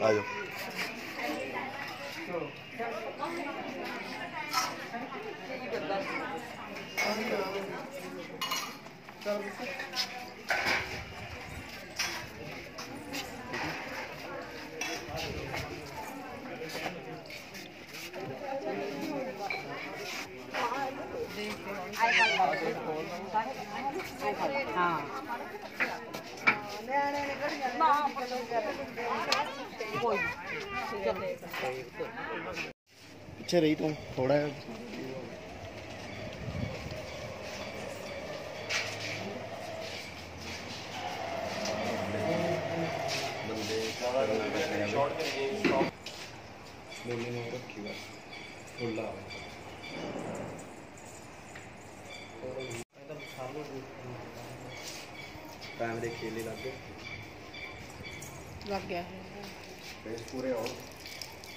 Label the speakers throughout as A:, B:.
A: 아유. 아이 발라.
B: 아이 발라. 아.
C: हाँ।
D: पीछे रही तुम थोड़ा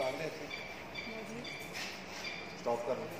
A: निकाल लें स्टॉप कर लें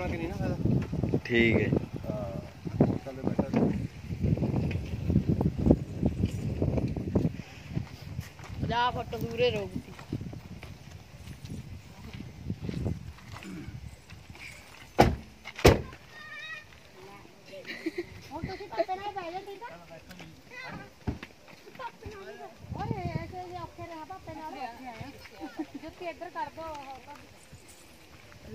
A: ਬਣਾ ਕੇ ਨਹੀਂ ਨਾ ਫਾਇਦਾ
D: ਠੀਕ ਹੈ
A: ਹਾਂ ਬੈਠਾ ਜਾ
C: ਫਟ ਦੂਰੇ ਰੋਗ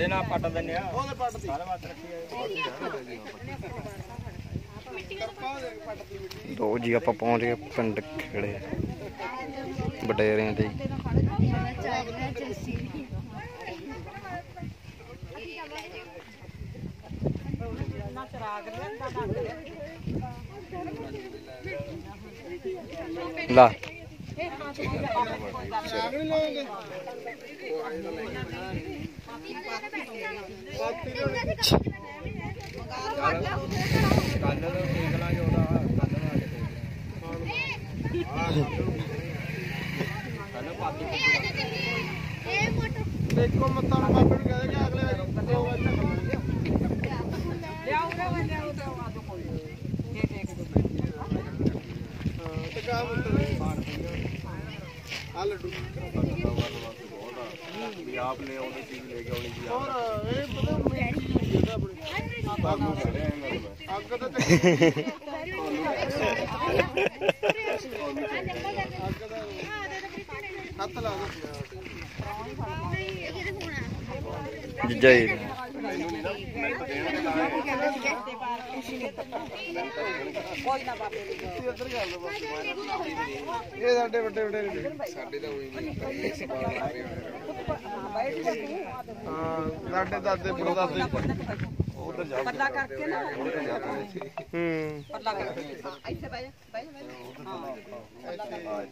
E: ਇਹਦੇ ਨਾਲ ਪੱਟ ਦਿੰਨੇ ਆ
F: ਉਹਦੇ ਪੱਟ ਤੇ ਸਾਰੇ
E: ਮੱਤ ਰੱਖੀ
D: ਦੋ ਜੀ ਆਪਾਂ ਪਹੁੰਚ ਗਏ ਪਿੰਡ ਖੇੜੇ ਬਟੇਰਿਆਂ ਦੇ ਲਾ ਇਹ
G: ਹਾਂ ਤੇ
A: ਆ
F: ਰਹੇ ਨੇ ਉਹ ਆਏ ਨੇ ਦੇਖੋ ਮਤਾਂ ਬਾਬੇ ਨੂੰ ਕਹਿੰਦੇ ਕਿ ਅਗਲੇ ਦੋ ਵਾਰ ਲਿਆਓ ਰਾ
B: ਲਿਆਓ ਰਾ ਆ ਦੋ ਕੋਈ ਦੇ
F: ਦੇ ਹਾਂ
A: ਤੇ
B: ਕਾ ਮਤਾਂ
F: ਆ ਲੱਡੂ
A: ਆਪ ਲੈ ਆਉਣੀ ਚੀਜ਼ ਲੈ ਕੇ ਆਉਣੀ ਜੀ ਹੋਰ
F: ਇਹ ਪਤਾ ਮੈਂ ਚੀਜ਼ ਹੈ
B: ਨੂੰ
F: ਅੱਗ ਦਾ ਚੱਕੀ ਹੱਥ ਲਾ ਦੋ
B: ਜੀਜਾ ਜੀ ਕੋਈ ਨਾ ਬਾਪੇ ਇੱਧਰ ਕਰ ਲਓ
A: ਬਾਪੇ
F: ਇਹ ਸਾਡੇ ਵੱਡੇ ਵੱਡੇ ਨੇ ਸਾਡੇ ਤਾਂ ਉਹੀ ਨਹੀਂ ਹਾਂ ਸਾਡੇ ਦਾਦੇ ਪੜਦਾਦੇ ਉਧਰ ਜਾਓ ਪੱਲਾ ਕਰਕੇ ਨਾ
B: ਹੂੰ ਪੱਲਾ ਕਰਕੇ
C: ਇੱਥੇ ਬਹਿ ਜਾ ਬਹਿ ਜਾ
A: ਹਾਂ ਪੱਲਾ ਕਰਕੇ ਹਾਂ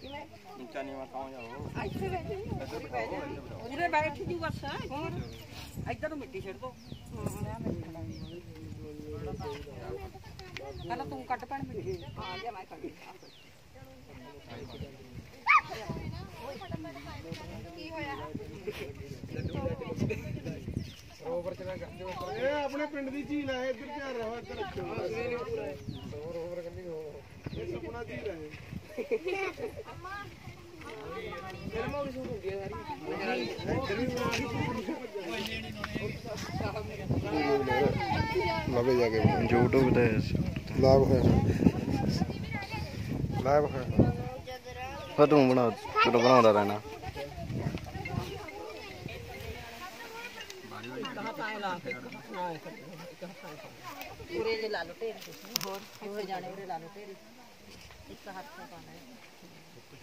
C: ਕਿਵੇਂ
E: ਨੀਚਾ ਨੀਵਾ ਕਾਉਂ ਜਾਓ
B: ਇੱਥੇ ਬਹਿ
A: ਜਾ
B: ਉਧਰੇ ਬੈਠ ਜੂ ਬਸ ਇੱਧਰ ਨੂੰ ਮਿੱਟੀ ਛੱਡ ਦੋ
C: ਹਾਂ
B: ਮੈਂ ਮਿੱਟੀ ਪਹਿਲਾਂ ਤੂੰ ਕੱਟ ਪੈਣ ਮਿੱਟੀ
C: ਆ ਗਿਆ ਮੈਂ ਕੱਟ
A: ਕੀ ਹੋਇਆ
F: ਰੋਵਰ ਚ ਨਾ ਕਰਦੇ ਉੱਪਰ ਇਹ ਆਪਣੇ ਪਿੰਡ ਦੀ ਝੀਲ ਹੈ ਇੱਧਰ ਧਿਆਨ ਰਹੋ ਇੱਧਰ ਰੋਵਰ ਰੋਵਰ ਕੰਨੀ ਹੋ ਇਹ ਸੁਪਨਾ ਝੀਲ ਹੈ ਅਮਾ ਮੇਰੇ ਮੌਲੀ ਸੁਣ ਹੁੰਦੀ ਹੈ ਸਾਰੀ लगे जाके
D: जोटो बताया लाभ
F: है लाभ है
D: पर तुम बना तू बनाता रहना
C: पूरे ला लो टेरी और पूरे जाने पूरे ला लो टेरी इसका तो हाथ का पाना है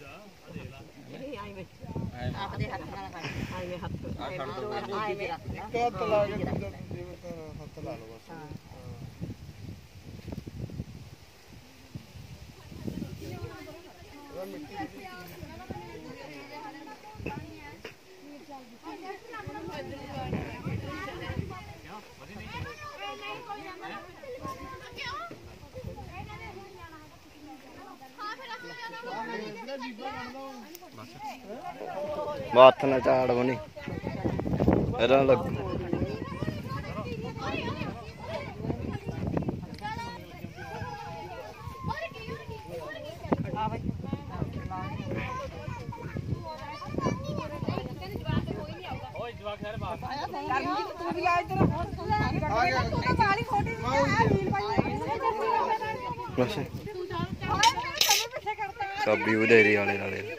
C: ਆਪਦੇ ਹੱਥ ਨਾਲ ਕਰ ਆਏ ਹੱਥ ਆਏ ਮੇਰਾ ਇੱਕ
F: ਹੱਥ ਲਾ ਕੇ ਦੂਜਾ ਜਿਵੇਂ ਹੱਥ ਲਾ ਲਓ ਬਸ ਮਿੱਟੀ
D: బాత్తున్నట్టు ఆడమని ఎలా లగ్గు ਗੱਡੇ ਵਾਲੇ ਨਾਲੇ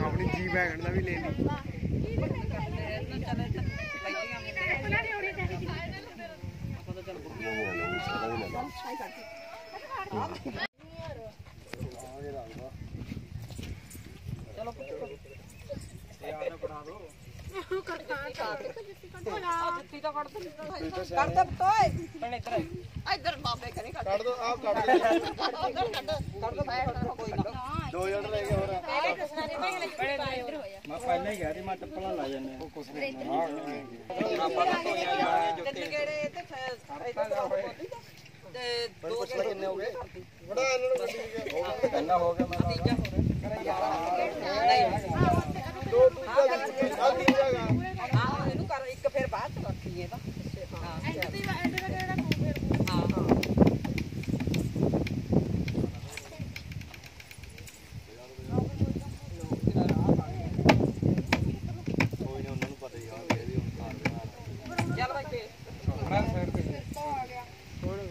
B: ਆਪਣੀ
F: ਜੀ ਵੈਗਨ ਦਾ ਵੀ ਲੈ ਲਈ
B: ਆਪਾਂ ਤਾਂ ਚੱਲ ਬੁੱਕੀ ਹੋ
A: ਗਿਆ ਸਾਰਾ
C: ਹੀ
D: ਲੈ ਲਾ
G: ਕਰਤਾਰ
C: ਆ
B: ਜੁੱਤੀ ਤਾਂ ਕੱਢ ਦੇ
C: ਕੱਢ ਦੇ
B: ਤੋਏ ਹੁਣ ਇੱਧਰ ਆ
C: ਇੱਧਰ ਮਾਪੇ ਕਰੇ ਕੱਢ ਕੱਢ ਦੋ ਆਪ ਕੱਢ ਦੇ ਦੋ ਮੈਂ ਕੋਈ ਨਾ ਦੋ ਜਣ ਲੈ
A: ਕੇ ਹੋਰ
B: ਪਹਿਲੇ ਦੱਸਣਾ ਨਹੀਂ ਮੈਂ ਇੱਧਰ
G: ਹੋਇਆ
E: ਮੈਂ ਪਹਿਲਾਂ ਹੀ ਕਹਿ ਰਹੀ
A: ਮੈਂ
E: ਟੱਪਲਾਂ ਲਾ ਜਾਂਦੇ
F: ਉਹ ਕੁਛ ਨਹੀਂ ਆਪਾਂ ਤਾਂ
B: ਕੋਈ ਆ ਜੁੱਤੀ ਕਿਹੜੇ ਤੇ ਤੇ ਦੋ ਜਣੇ ਕਿੰਨੇ ਹੋ ਗਏ
F: ਬੜਾ ਇਹਨਾਂ ਨੂੰ ਕੱਢ ਗਿਆ
B: ਪਹਿਲਾਂ
A: ਹੋ ਗਿਆ
B: ਮੈਂ ਤੀਜਾ
F: ਨਹੀਂ ਦੋ ਦੂਜਾ ਚੱਲ ਦੂਜਾਗਾ ਹਾਂ
B: ਇਹਨੂੰ ਕਰ ਇੱਕ ਫੇਰ ਬਾਅਦ ਚ ਰੱਖਣੀ ਇਹਦਾ
C: ਹਾਂ ਐਂਡ ਦੀ ਐਂਡ ਦਾ ਫੇਰ ਹਾਂ
B: ਹਾਂ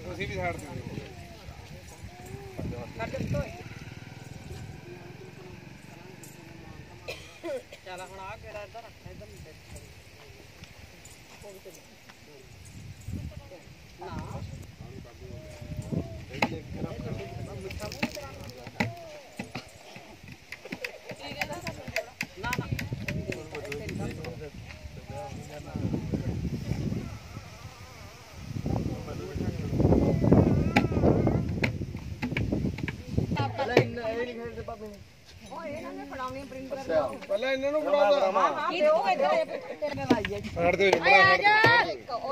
F: ਤੁਸੀਂ ਵੀ ਸਾਈਡ ਤੇ
B: ਕੱਟ ਦੋ 하나.
F: ਇਹਨਾਂ ਨੂੰ ਫੜਾਦਾ
B: ਕੀ ਦੋ
C: ਫੜ
F: ਦੇ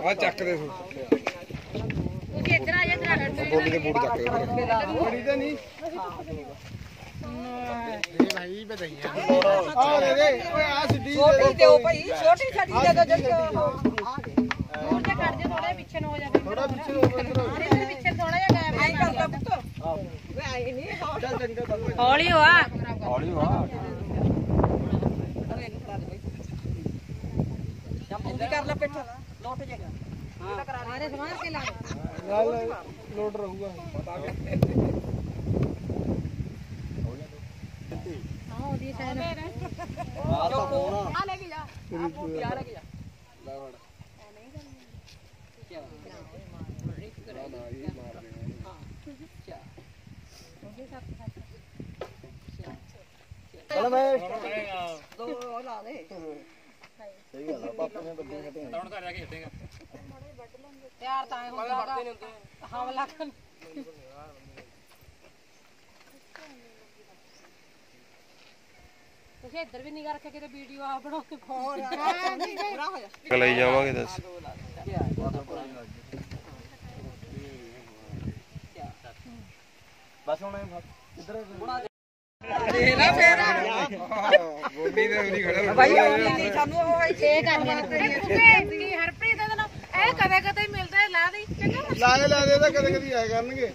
C: ਆ ਚੱਕ ਦੇ ਤੁਸੀਂ
G: ਇੱਧਰ ਆ ਜਾ ਤੇਰਾ ਲੱਡੂ ਬੋਲੀ ਦੇ ਬੂਟ ਚੱਕ ਦੇ
B: ਬੜੀ
F: ਤਾਂ ਨਹੀਂ ਭਾਈ ਬਤਾਈਆਂ
B: ਆ ਰੇ ਰੇ ਓਏ
F: ਆ ਸਿੱਧੀ ਛੋਟੀ ਦਿਓ ਭਾਈ
B: ਛੋਟੀ ਛੱਡੀ ਜਦੋਂ ਜਦ
C: ਬੂਟ
G: ਤੇ ਕੱਢ ਦੇ ਥੋੜਾ ਪਿੱਛੇ ਨੂੰ ਹੋ ਜਾਵੇ ਥੋੜਾ ਪਿੱਛੇ ਹੋ ਜਾਵੇ ਪਿੱਛੇ ਥੋੜਾ ਜਿਹਾ ਗਾਇਬ ਆਈ ਕਰਦਾ
B: ਪੁੱਤ
C: ਵੇ ਆਈ ਨਹੀਂ
G: ਹੌਲੀ ਹੋ ਆ
B: ਹੌਲੀ ਹੋ
C: ਆ
B: भी कर ला पेट लौट जाएगा हमारे समाज के लाल
F: लौट रहूंगा
G: हां दी शायद
B: हां तो बोला हाँ, आ लेके जा
F: आप वो प्यार लेके
B: जा
F: ला बड़ा नहीं करना
B: क्या
C: मार हाँ।
B: रे करेगा ना
F: ये मार रहे हां क्या
G: उनके साथ साथ
C: चलो
H: मैं
C: दो ला दे हाँ।
H: ਸਹੀ ਗੱਲ ਆ
C: ਪਾਪੇ ਨੇ ਵੱਡੇ ਹਟੇ ਤੌਣ ਘਰ ਜਾ ਕੇ ਹਟੇਗਾ
G: ਪਿਆਰ ਤਾਂ ਐ ਹੁੰਦਾ ਵੱਡੇ ਨਹੀਂ ਹੁੰਦੇ ਹਮਲਾ ਕਰਨ ਤੁਸੀਂ ਇੱਧਰ ਵੀ ਨਿਗਾ ਰੱਖਿਆ ਕਿਤੇ ਵੀਡੀਓ ਆ ਬਣਾਓ ਕੇ
C: ਫੋਨ ਪੂਰਾ ਹੋ ਜਾ ਲਈ ਜਾਵਾਂਗੇ ਦੱਸ
A: ਬਸ ਹੁਣ ਇੱਧਰ
B: ਫੇਰਾ ਫੇਰ
F: ਬੋਲੀ ਦੇ ਨਹੀਂ ਖੜਾ ਭਾਈ
B: ਸਾਨੂੰ ਉਹ ਛੇ ਕਰਨੀਆਂ ਨੇ ਹਰਪ੍ਰੀਤ
G: ਦੇ ਨਾਲ ਇਹ ਕਦੇ ਕਦੇ ਮਿਲਦਾ ਲਾ ਦੇ ਚੰਗਾ ਲਾ ਦੇ ਲਾ ਤਾਂ
F: ਕਦੇ ਕਦੀ ਆਇਆ ਕਰਨਗੇ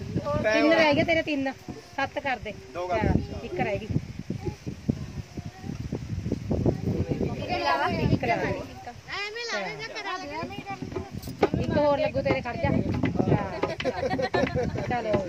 F: ਤਿੰਨ ਰਹਿ
G: ਗਏ ਤੇਰੇ ਤਿੰਨ ਸੱਤ ਕਰ ਦੇ ਦੋ ਕਰ ਇੱਕ ਰਹਿ ਗਈ ਇੱਕ ਲਾ ਐਵੇਂ ਲਾ ਦੇ ਜਾਂ
C: ਕਰਾ ਦੇ
G: ਹੋਰ ਲੱਗੂ ਤੇਰੇ ਖੜ ਜਾ ਚਲੋ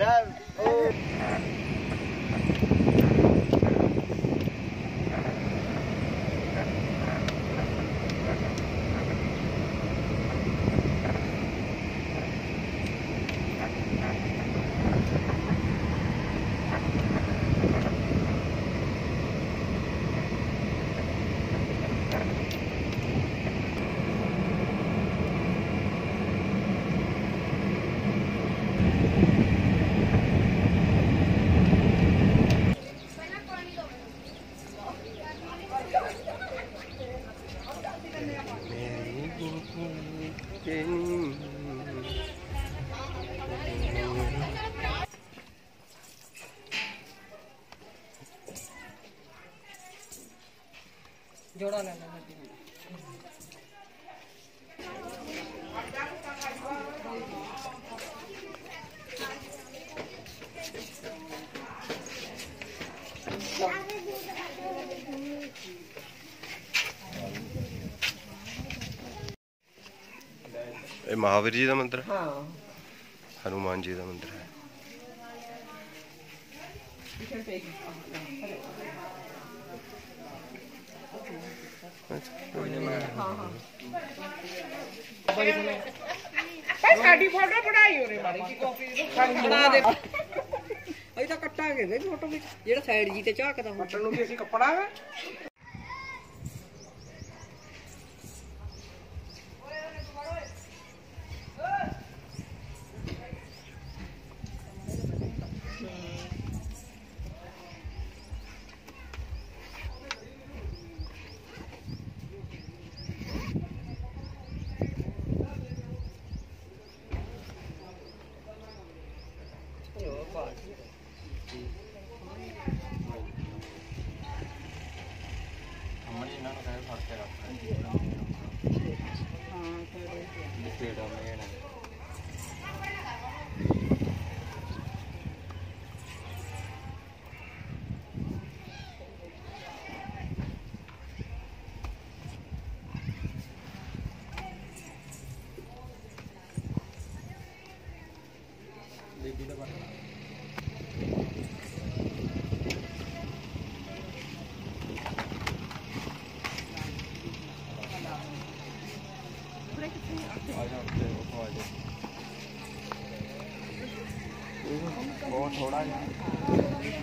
A: ਇਹ ਮਹਾਵੀਰ ਜੀ ਦਾ ਮੰਦਿਰ
C: ਹੈ ਹਾਂ
A: ਹਨੂਮਾਨ ਜੀ ਦਾ ਮੰਦਿਰ ਹੈ
G: ਸਾਡੀ ਫੋਟੋ ਪੜਾਈ ਹੋਰੇ ਮਾਰੀ ਕੀ ਕਾਫੀ ਬਣਾ ਦੇ
B: ਅਸੀਂ ਤਾਂ ਕੱਟਾਂਗੇ ਵੇ ਫੋਟੋ ਵਿੱਚ ਜਿਹੜਾ ਸਾਈਡ ਜੀ ਤੇ ਝਾਕਦਾ ਕੱਟਣ ਨੂੰ ਵੀ
F: ਅਸੀਂ ਕੱਪੜਾ ਹੈ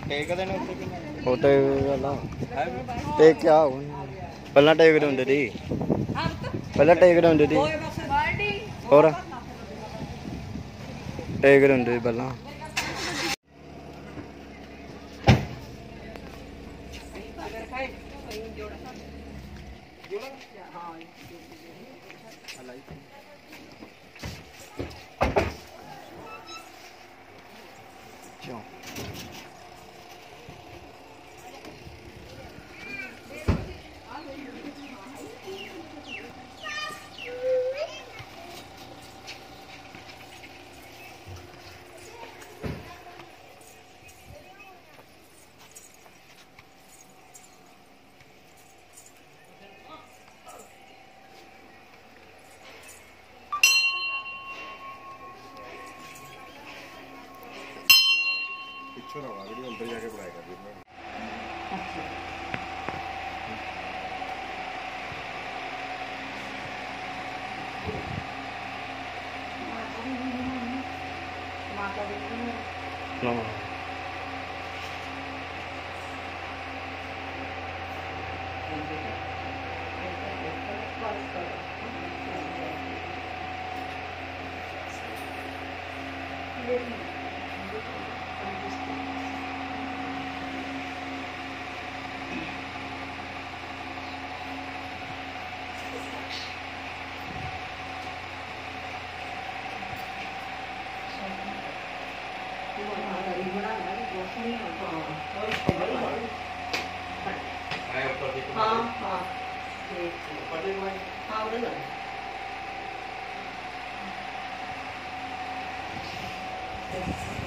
E: ਟੇਕਦੇ ਨੇ
D: ਉੱਥੇ ਕਿੰਨਾ ਉਹ
E: ਟੇਕਦਾ
D: ਤੇ ਕਿਆ ਹੁਣ ਪਹਿਲਾਂ ਟੇਕ ਟੇਕਦੇ ਹੁੰਦੇ ਸੀ ਪਹਿਲਾਂ ਟੇਕ ਟੇਕਦੇ ਹੁੰਦੇ ਸੀ ਹੋਰ ਟੇਕਦੇ ਹੁੰਦੇ ਸੀ ਪਹਿਲਾਂ
C: ਹਾਂ Thanks.